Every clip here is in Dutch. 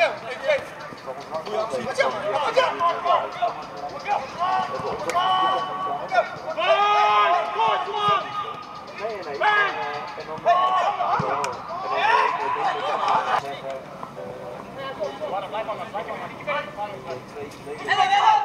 Hey, hey, hey!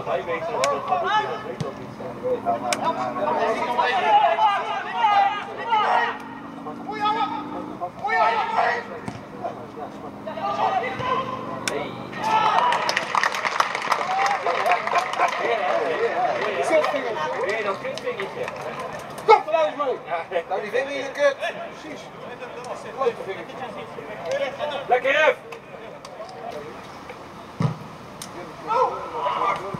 Dat gaat dat. Kom er nou die. Precies. Lekker F! Dan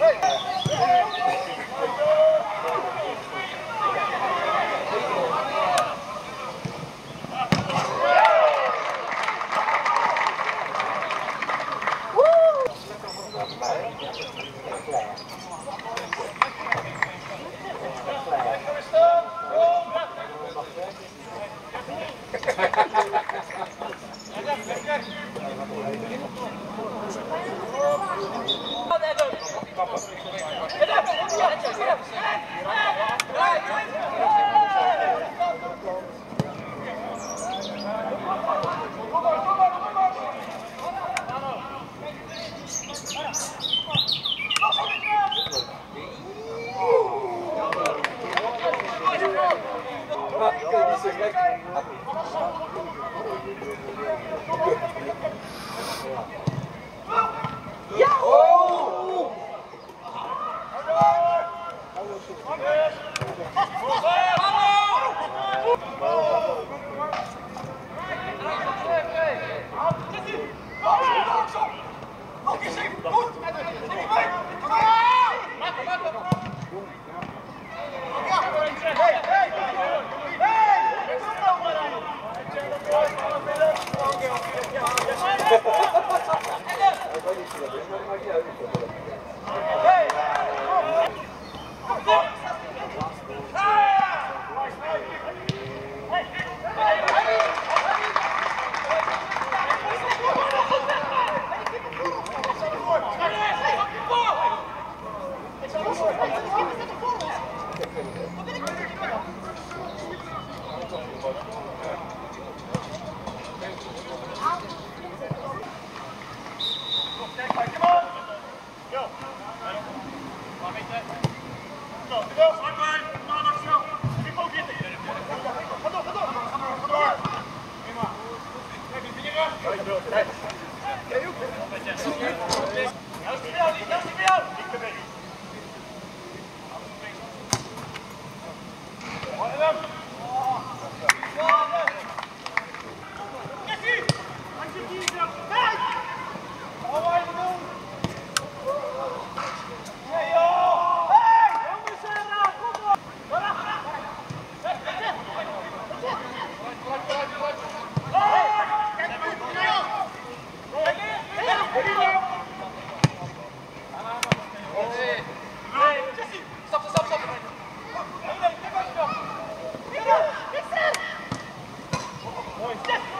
Hey! Yürü, yürü, yürü. 負けありそう。Yes!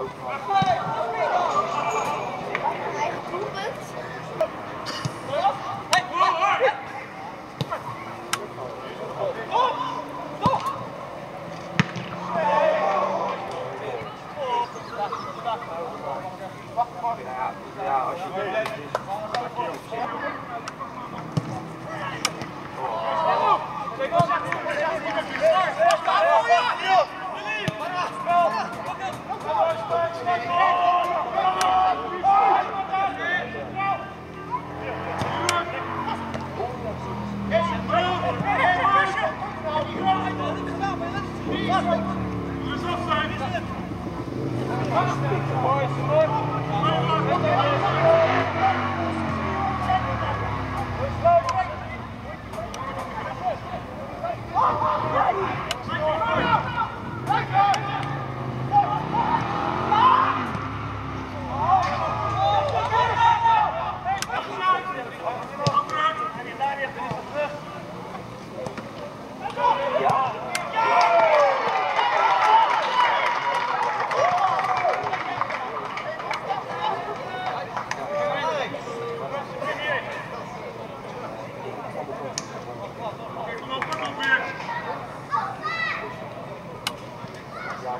Oh, my God.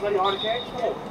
Nou, penalty bij die